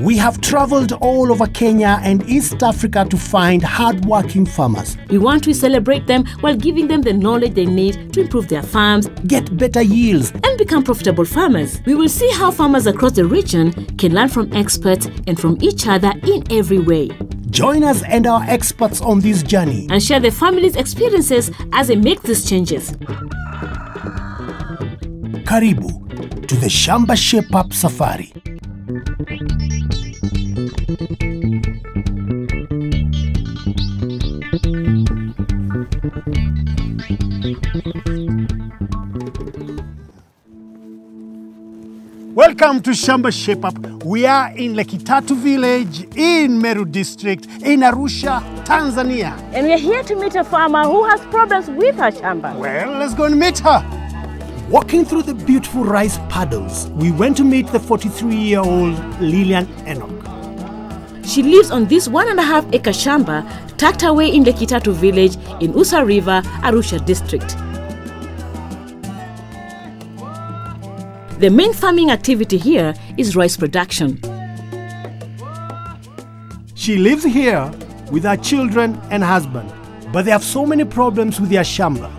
We have traveled all over Kenya and East Africa to find hardworking farmers, We want to celebrate them while giving them the knowledge they need to improve their farms get better yields, and become profitable farmers. We will see how farmers across the region can learn from experts and from each other in every way Join us and our experts on this journey. and share their family's experiences as they make these changes. Karibu to the Shamba Shape Up Safari. Welcome to Shamba Shape Up. We are in Lekitatu village in Meru district in Arusha, Tanzania. And we're here to meet a farmer who has problems with her shamba. Well, let's go and meet her. Walking through the beautiful rice paddles, we went to meet the 43 year old Lilian Enoch. She lives on this one and a half acre shamba tucked away in the Kitatu village in Usa River, Arusha district. The main farming activity here is rice production. She lives here with her children and husband, but they have so many problems with their shamba.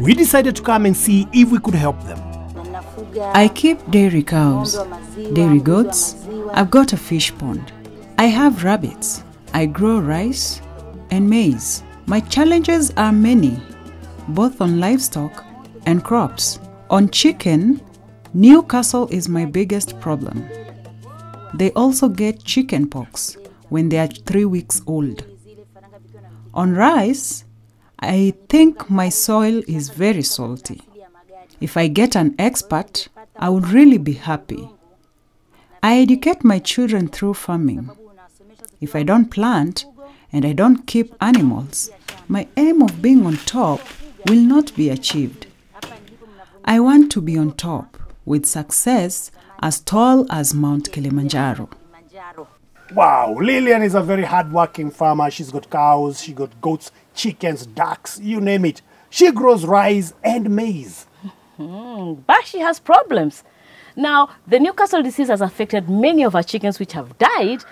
We decided to come and see if we could help them. I keep dairy cows, dairy goats. I've got a fish pond. I have rabbits. I grow rice and maize. My challenges are many, both on livestock and crops. On chicken, Newcastle is my biggest problem. They also get chicken pox when they are three weeks old. On rice, I think my soil is very salty. If I get an expert, I would really be happy. I educate my children through farming. If I don't plant and I don't keep animals, my aim of being on top will not be achieved. I want to be on top with success as tall as Mount Kilimanjaro. Wow, Lilian is a very hardworking farmer. She's got cows, she got goats, chickens, ducks, you name it. She grows rice and maize. Hmm, but she has problems. Now, the Newcastle disease has affected many of our chickens which have died.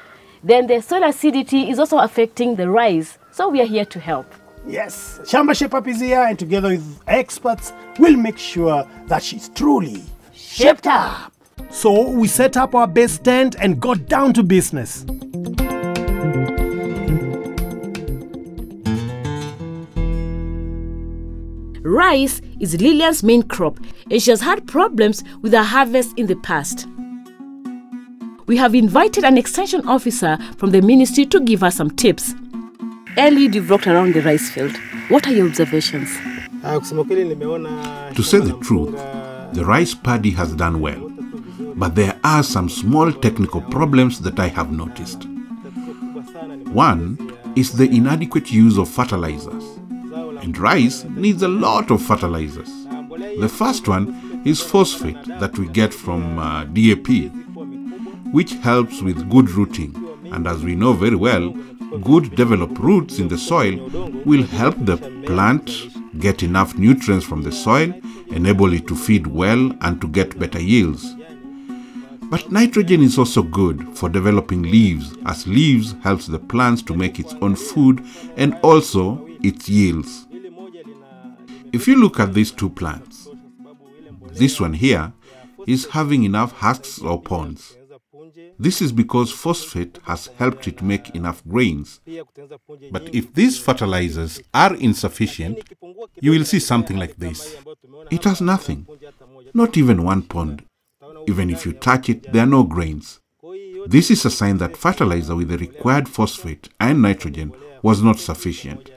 Then the soil acidity is also affecting the rice. So we are here to help. Yes, Shamba Shape Up is here, and together with experts, we'll make sure that she's truly shaped up. So we set up our base tent and got down to business. Rice is Lilian's main crop, and she has had problems with her harvest in the past. We have invited an extension officer from the ministry to give us some tips. Ellie, you've walked around the rice field. What are your observations? To say the truth, the rice paddy has done well, but there are some small technical problems that I have noticed. One is the inadequate use of fertilizers, and rice needs a lot of fertilizers. The first one is phosphate that we get from uh, DAP, which helps with good rooting, and as we know very well, good developed roots in the soil will help the plant get enough nutrients from the soil, enable it to feed well and to get better yields. But nitrogen is also good for developing leaves, as leaves helps the plants to make its own food and also its yields. If you look at these two plants, this one here is having enough husks or ponds. This is because phosphate has helped it make enough grains. But if these fertilizers are insufficient, you will see something like this. It has nothing, not even one pond. Even if you touch it, there are no grains. This is a sign that fertilizer with the required phosphate and nitrogen was not sufficient.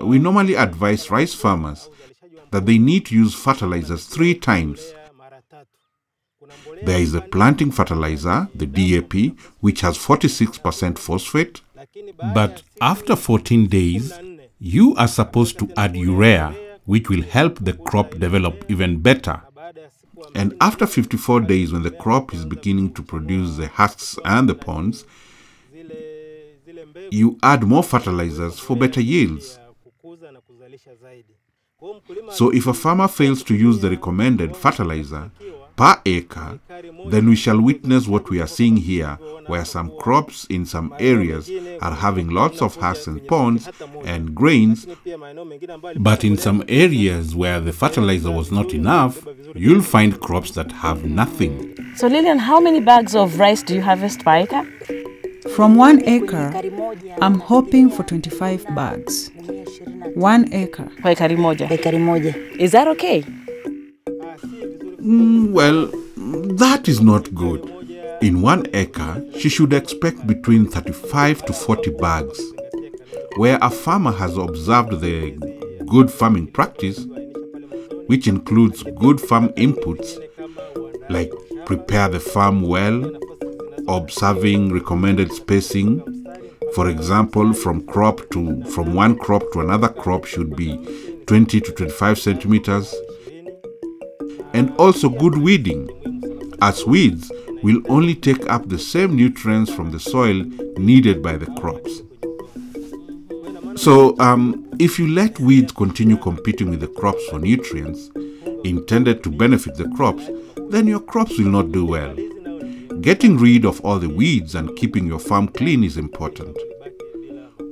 We normally advise rice farmers that they need to use fertilizers three times. There is the planting fertilizer, the DAP, which has 46% phosphate. But after 14 days, you are supposed to add urea, which will help the crop develop even better. And after 54 days, when the crop is beginning to produce the husks and the ponds, you add more fertilizers for better yields. So if a farmer fails to use the recommended fertilizer per acre, then we shall witness what we are seeing here, where some crops in some areas are having lots of husks and ponds and grains, but in some areas where the fertilizer was not enough, you'll find crops that have nothing. So, Lilian, how many bags of rice do you harvest per acre? From one acre, I'm hoping for 25 bags. One acre. Kwa ekari moja. ekari moja. Is that okay? Mm, well, that is not good. In one acre, she should expect between 35 to 40 bags. Where a farmer has observed the good farming practice, which includes good farm inputs like prepare the farm well, observing recommended spacing. For example, from crop to from one crop to another crop should be 20 to 25 centimeters, and also good weeding, as weeds will only take up the same nutrients from the soil needed by the crops. So, um, if you let weeds continue competing with the crops for nutrients intended to benefit the crops, then your crops will not do well. Getting rid of all the weeds and keeping your farm clean is important.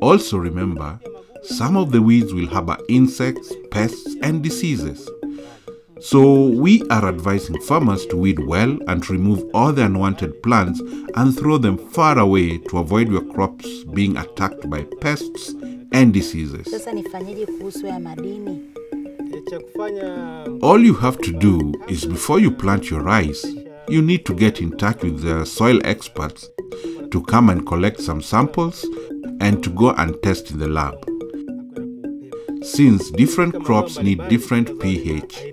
Also, remember, some of the weeds will harbor insects, pests, and diseases. So, we are advising farmers to weed well and remove all the unwanted plants and throw them far away to avoid your crops being attacked by pests and diseases. Sasa nifanyeje kuhusu ya madini? All you have to do is before you plant your rice, you need to get in touch with the soil experts to come and collect some samples and to go and test in the lab. Since different crops need different pH.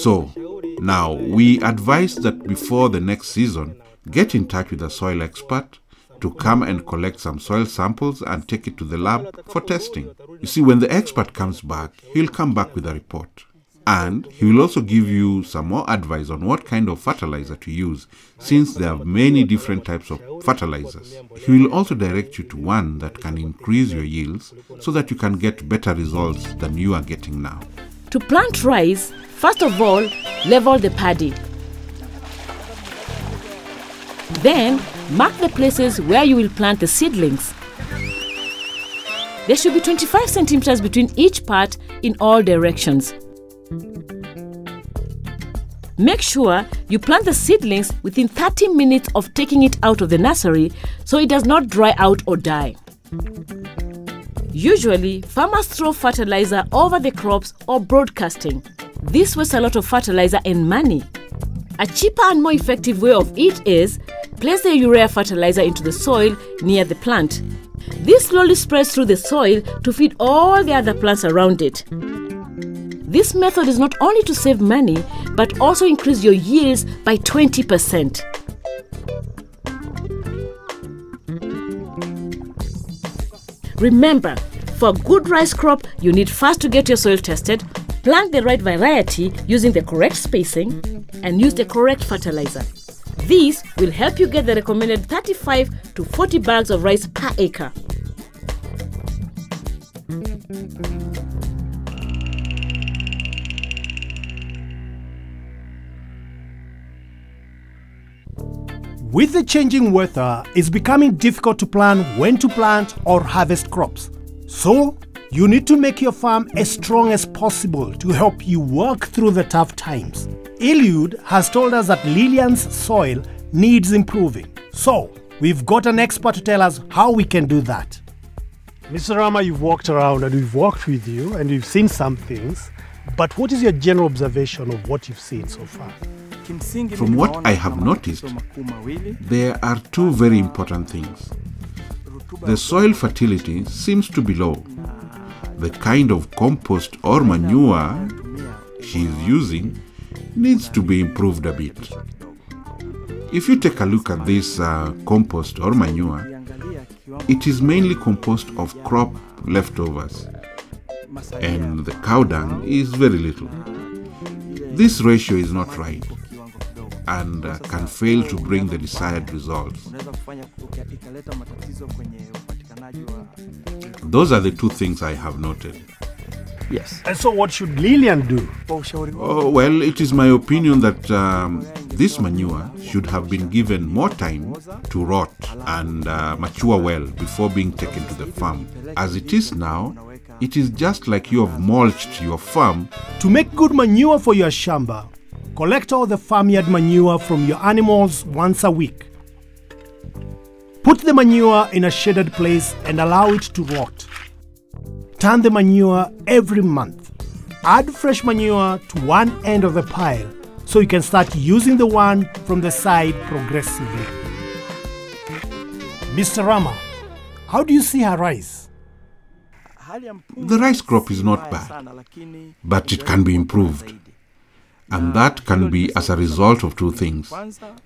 So, now we advise that before the next season, get in touch with a soil expert to come and collect some soil samples and take it to the lab for testing. You see, when the expert comes back, he'll come back with a report. And he will also give you some more advice on what kind of fertilizer to use, since there are many different types of fertilizers. He will also direct you to one that can increase your yields so that you can get better results than you are getting now. To plant rice, first of all, level the paddy. Then, mark the places where you will plant the seedlings. There should be 25 centimeters between each part in all directions. Make sure you plant the seedlings within 30 minutes of taking it out of the nursery so it does not dry out or die. Usually, farmers throw fertilizer over the crops or broadcasting. This wastes a lot of fertilizer and money. A cheaper and more effective way of it is place the urea fertilizer into the soil near the plant. This slowly spreads through the soil to feed all the other plants around it. This method is not only to save money but also increase your yields by 20%. Remember, for a good rice crop, you need first to get your soil tested, plant the right variety using the correct spacing, and use the correct fertilizer. These will help you get the recommended 35 to 40 bags of rice per acre. With the changing weather, it's becoming difficult to plan when to plant or harvest crops. So, you need to make your farm as strong as possible to help you work through the tough times. Eliud has told us that Lilian's soil needs improving. So, we've got an expert to tell us how we can do that. Mr. Rama, you've walked around and we've walked with you and you've seen some things. But what is your general observation of what you've seen so far? From what I have noticed, there are two very important things. The soil fertility seems to be low. The kind of compost or manure she is using needs to be improved a bit. If you take a look at this uh, compost or manure, it is mainly composed of crop leftovers, and the cow dung is very little. This ratio is not right and uh, can fail to bring the desired results. Those are the two things I have noted. Yes. And so, what should Lilian do? Kwa ushauri wako Oh, well, it is my opinion that um, this manure should have been given more time to rot and uh, mature well before being taken to the farm. As it is now, it is just like you have mulched your farm To make good manure for your shamba, collect all the farmyard manure from your animals once a week. Put the manure in a shaded place and allow it to rot. Turn the manure every month. Add fresh manure to one end of the pile so you can start using the one from the side progressively. Mr. Rama, how do you see her mpunga The rice crop is not bad, but it can be improved. And that can be as a result of two things.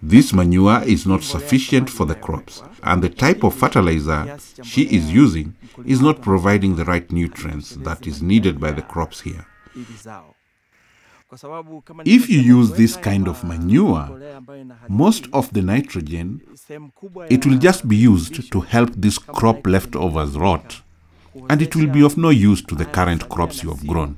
This manure is not sufficient for the crops, and the type of fertilizer she is using is not providing the right nutrients that is needed by the crops here. If you use this kind of manure, Most of the nitrogen, it will just be used to help this crop leftovers rot, and it will be of no use to the current crops you have grown.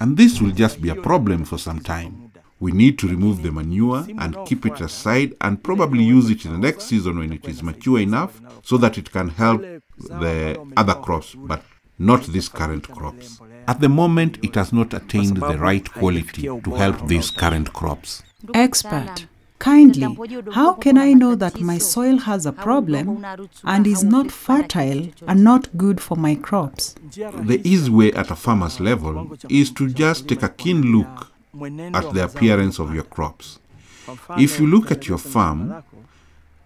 And this will just be a problem for some time. We need to remove the manure and keep it aside and probably use it in the next season when it is mature enough so that it can help the other crops, but not these current crops. At the moment, it has not attained the right quality to help these current crops. Expert, kindly, how can I know that my soil has a problem and is not fertile and not good for my crops? The easy way at a farmer's level is to just take a keen look at the appearance of your crops. If you look at your farm,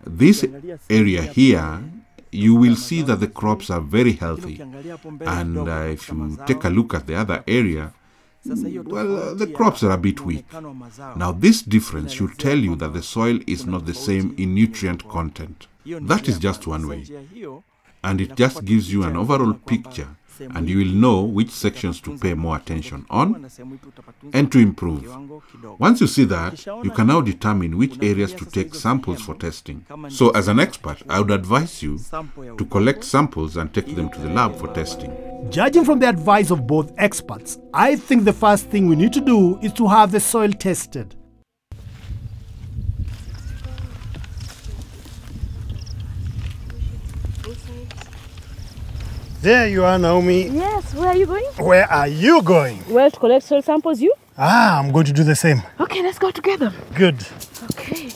this area here, you will see that the crops are very healthy. And uh, if you take a look at the other area, well, uh, the crops are a bit weak. Now, this difference should tell you that the soil is not the same in nutrient content. That is just one way. And it just gives you an overall picture, and you will know which sections to pay more attention on and to improve. Once you see that, you can now determine which areas to take samples for testing. So, as an expert, I would advise you to collect samples and take them to the lab for testing. Judging from the advice of both experts, I think the first thing we need to do is to have the soil tested. There you are, Naomi. Yes, where are you going? Where are you going? Well, to collect soil samples, you? Ah, I'm going to do the same. Okay, let's go together. Good. Okay.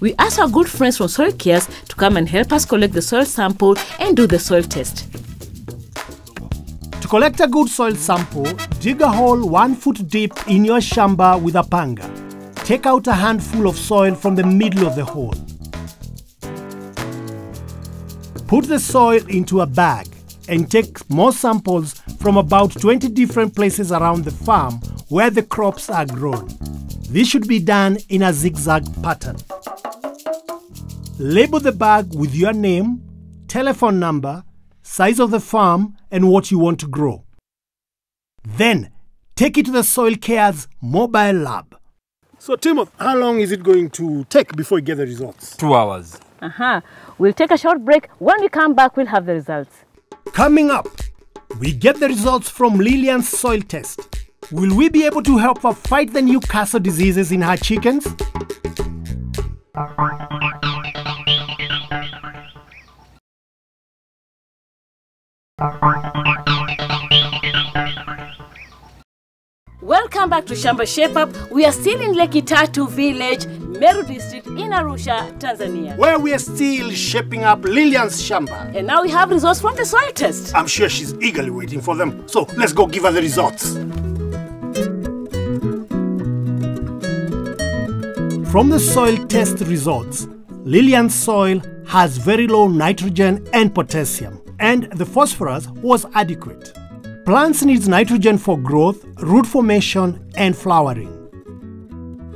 We asked our good friends from Soil Cares to come and help us collect the soil sample and do the soil test. To collect a good soil sample, dig a hole one foot deep in your shamba with a panga. Take out a handful of soil from the middle of the hole. Put the soil into a bag and take more samples from about 20 different places around the farm where the crops are grown. This should be done in a zigzag pattern. Label the bag with your name, telephone number, size of the farm, and what you want to grow. Then take it to the Soil Cares mobile lab. So, Timothy, how long is it going to take before you get the results? Two hours. Uh-huh. We'll take a short break. When we come back, we'll have the results. Coming up, we get the results from Lilian's soil test. Will we be able to help her fight the Newcastle diseases in her chickens? Welcome back to Shamba Shape Up. We are still in Lekitatu village, Meru district in Arusha, Tanzania. Where we are still shaping up Lilian's shamba. And now we have results from the soil test. I'm sure she's eagerly waiting for them. So let's go give her the results. From the soil test results, Lilian's soil has very low nitrogen and potassium, and the phosphorus was adequate. Plants need nitrogen for growth, root formation, and flowering.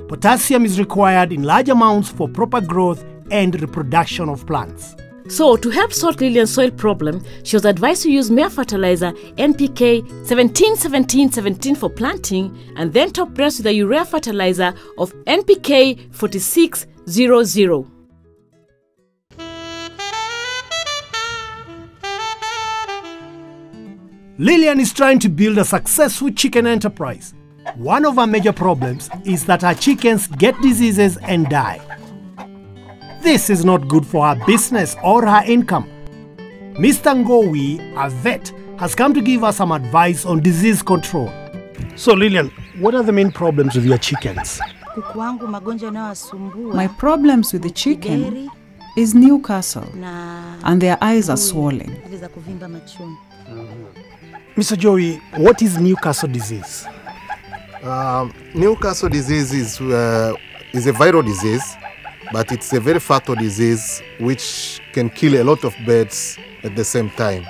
Potassium is required in large amounts for proper growth and reproduction of plants. So, to help solve Lilian's soil problem, she was advised to use mere fertilizer NPK 17 17 17 for planting and then top dress with a urea fertilizer of NPK 46 Lilian is trying to build a successful chicken enterprise. One of her major problems is that her chickens get diseases and die. This is not good for her business or her income. Mr. Ngowi, a vet, has come to give us some advice on disease control. So, Lilian, what are the main problems with your chickens? Kuku wangu magonjwa yanayowasumbua My problems with the chicken is Newcastle, and their eyes are swollen. Zile za kuvimba machoni. Mr. Ngowi, what is Newcastle disease? Um, Newcastle disease is, uh, is a viral disease, but it's a very fatal disease which can kill a lot of birds at the same time.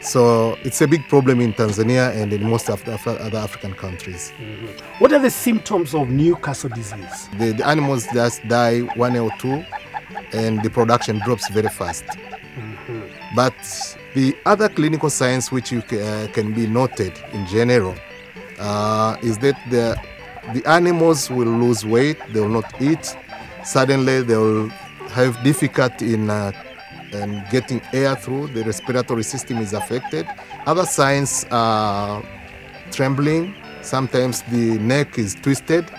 So it's a big problem in Tanzania and in most of the Af- other African countries. What are the symptoms of Newcastle disease? The, the animals just die one or two, and the production drops very fast. But the other clinical signs which you ca- uh, can be noted in general uh, is that the, the animals will lose weight, they will not eat. Suddenly, they will have difficulty in, uh, in getting air through, the respiratory system is affected. Other signs are trembling, sometimes the neck is twisted,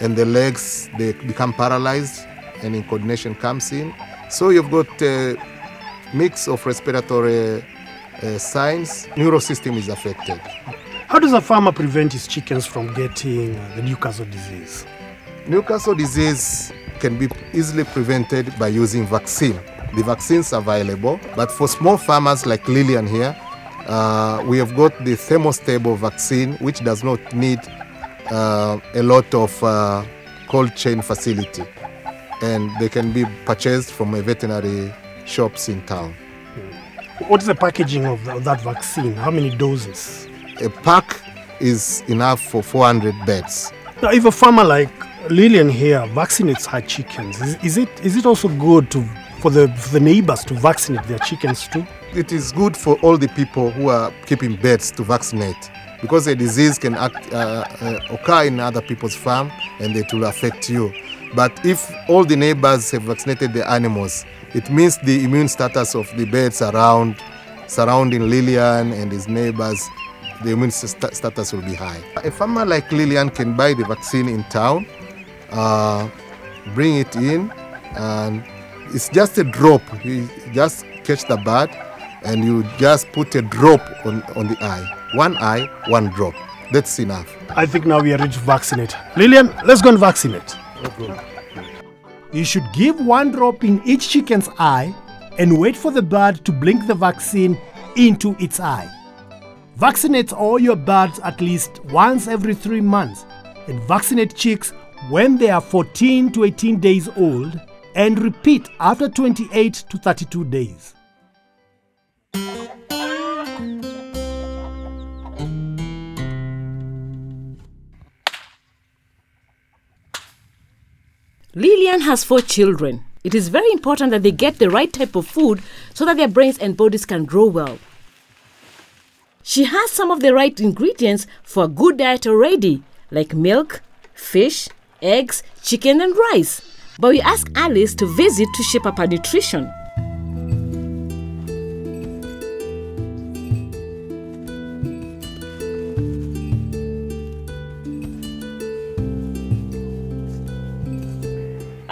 and the legs they become paralyzed, and incoordination comes in. So you've got a mix of respiratory uh, signs. Neural system is affected. How does a farmer prevent his chickens from getting uh, the Newcastle disease? Newcastle disease can be easily prevented by using vaccine. The vaccines are available, but for small farmers like Lilian here, uh, we have got the thermostable vaccine, which does not need uh, a lot of uh, cold chain facility, and they can be purchased from a veterinary shops in town. What is the packaging of, the, of that vaccine? How many doses? A pack is enough for 400 beds. Now, if a farmer like Lilian here vaccinates her chickens, is, is it is it also good to for the for the neighbors to vaccinate their chickens too? it is good for all the people who are keeping birds to vaccinate because a disease can act, uh, uh, occur in other people's farm and it will affect you. But if all the neighbors have vaccinated the animals, it means the immune status of the birds around, surrounding Lilian and his neighbors, the immune st- status will be high. A farmer like Lilian can buy the vaccine in town, uh, bring it in, and it's just a drop. You just catch the bird and you just put a drop on, on the eye. One eye, one drop. That's enough. I think now we are ready to vaccinate. Lilian, let's go and vaccinate. You should give one drop in each chicken's eye and wait for the bird to blink the vaccine into its eye. Vaccinate all your birds at least once every three months and vaccinate chicks when they are 14 to 18 days old and repeat after 28 to 32 days. Lilian has four children. It is very important that they get the right type of food so that their brains and bodies can grow well. She has some of the right ingredients for a good diet already, like milk, fish, eggs, chicken, and rice. But we ask Alice to visit to shape up her nutrition.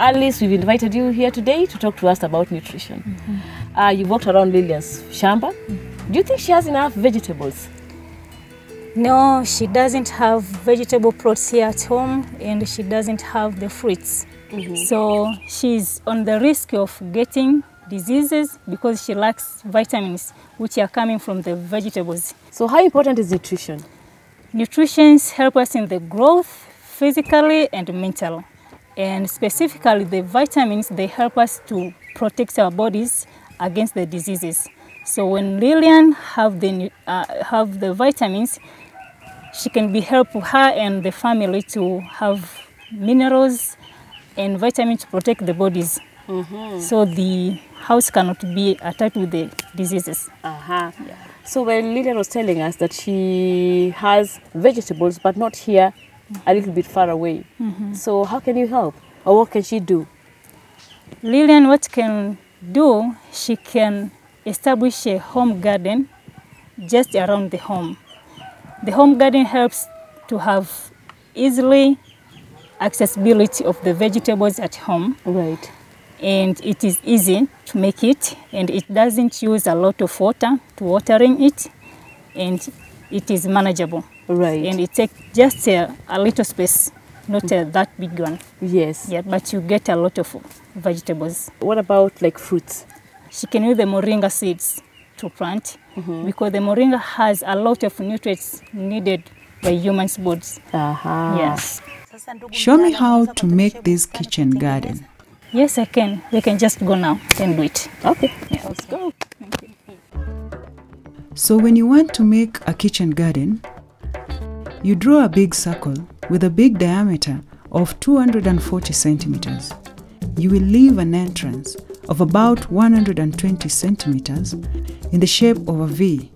Alice, we've invited you here today to talk to us about nutrition. Uh, you walked around Lilian's shamba. Do you think she has enough vegetables? No, she doesn't have vegetable plots here at home and she doesn't have the fruits. So she's on the risk of getting diseases because she lacks vitamins which are coming from the vegetables. So, how important is nutrition? Nutrients help us in the growth physically and mentally. And specifically the vitamins they help us to protect our bodies against the diseases. So when Lillian have the uh, have the vitamins, she can be help her and the family to have minerals and vitamins to protect the bodies. Mm -hmm. So the house cannot be attacked with the diseases. Uh-huh. yeah. So when Lillian was telling us that she has vegetables but not here, a little bit far away. Mm-hmm. So how can you help? Or what can she do? Lilian, what can do? She can establish a home garden just around the home. The home garden helps to have easily accessibility of the vegetables at home Right. and it is easy to make it and it doesn't use a lot of water to watering it and it is manageable Right. and it takes just a, a little space not a, that big one yes. yeah but you get a lot of vegetables What about like fruits? she can use the moringa seeds to plant because the moringa has a lot of nutrients needed by humans bodies Uh-huh. yes Show me how to make this kitchen garden. yes i can we can just go now and do it Okay. Yeah. Let's go. So, when you want to make a kitchen garden, you draw a big circle with a big diameter of 240 centimeters. You will leave an entrance of about 120 centimeters in the shape of a V.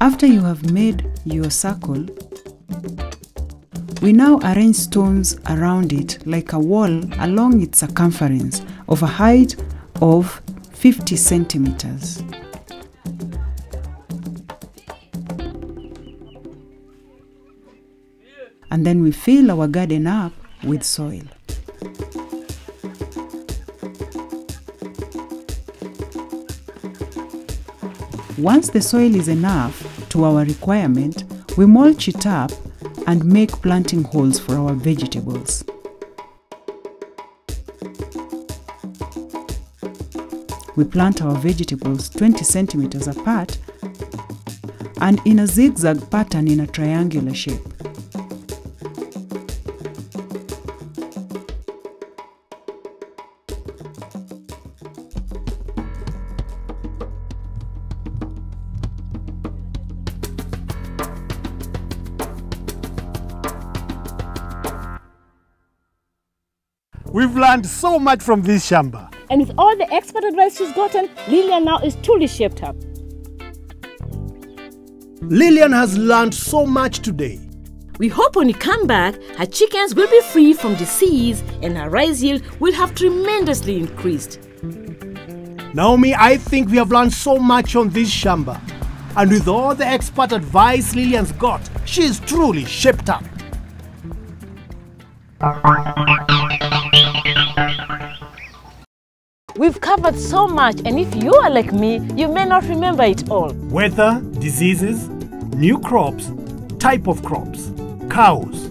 After you have made your circle, we now arrange stones around it like a wall along its circumference of a height of 50 centimeters. And then we fill our garden up with soil. Once the soil is enough to our requirement, we mulch it up and make planting holes for our vegetables. We plant our vegetables 20 centimeters apart and in a zigzag pattern in a triangular shape. Learned so much from this shamba. And with all the expert advice she's gotten, Lilian now is truly shaped up. Lilian has learned so much today. We hope when you come back, her chickens will be free from disease and her rice yield will have tremendously increased. Naomi, I think we have learned so much on this shamba. And with all the expert advice Lilian's got, she is truly shaped up. We've covered so much, and if you are like me, you may not remember it all. Weather, diseases, new crops, type of crops, cows,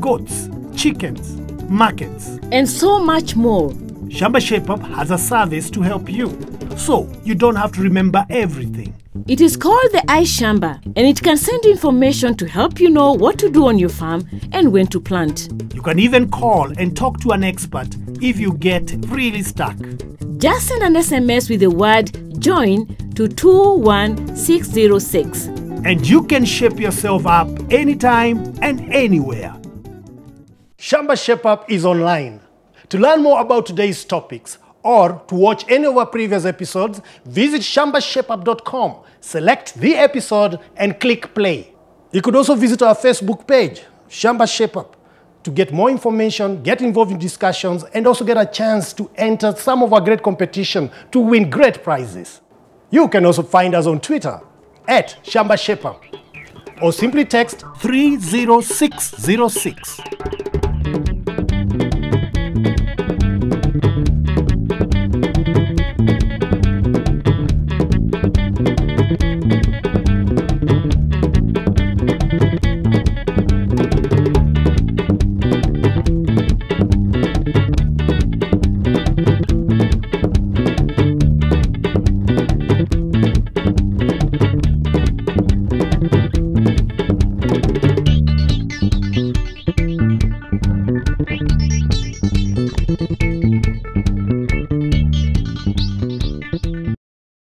goats, chickens, markets. And so much more. Shamba Shape Up has a service to help you, so you don't have to remember everything. It is called the iShamba, and it can send information to help you know what to do on your farm and when to plant. You can even call and talk to an expert if you get really stuck. Just send an SMS with the word JOIN to 21606. And you can shape yourself up anytime and anywhere. Shamba Shape Up is online. To learn more about today's topics or to watch any of our previous episodes, visit shambashapeup.com, select the episode, and click play. You could also visit our Facebook page, Shamba Shape Up, to get more information, get involved in discussions, and also get a chance to enter some of our great competition to win great prizes. You can also find us on Twitter at Shamba Shape Up or simply text 30606.